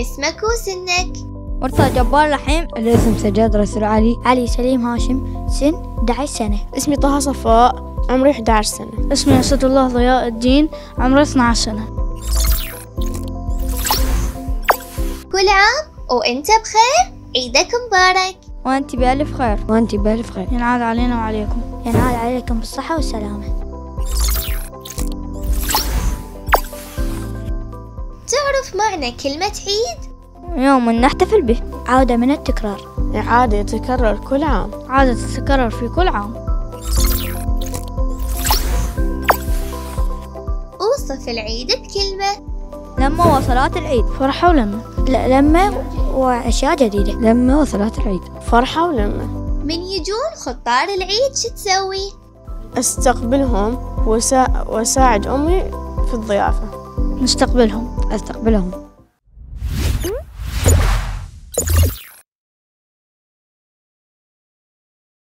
اسمك وسنك. مرتضى جبار رحيم الاسم سجاد رسول علي. علي سليم هاشم سن 11 سنة. اسمي طه صفاء عمري 11 سنة. اسمي أسد الله ضياء الدين عمري 12 سنة. كل عام وإنت بخير عيدك مبارك. وأنت بألف خير. وأنت بألف خير. ينعاد علينا وعليكم. ينال عليكم بالصحة والسلامة. تعرف معنى كلمة عيد؟ يوم نحتفل به. عودة من التكرار. إعادة يتكرر كل عام. عادة تتكرر في كل عام. أوصف العيد بكلمة. لما وصلات العيد. فرحة ولما ل- لما وأشياء جديدة. لما وصلت العيد. فرحة ولمة. من يجون خطار العيد شو تسوي؟ أستقبلهم وسا... وساعد أمي في الضيافة. نستقبلهم أستقبلهم.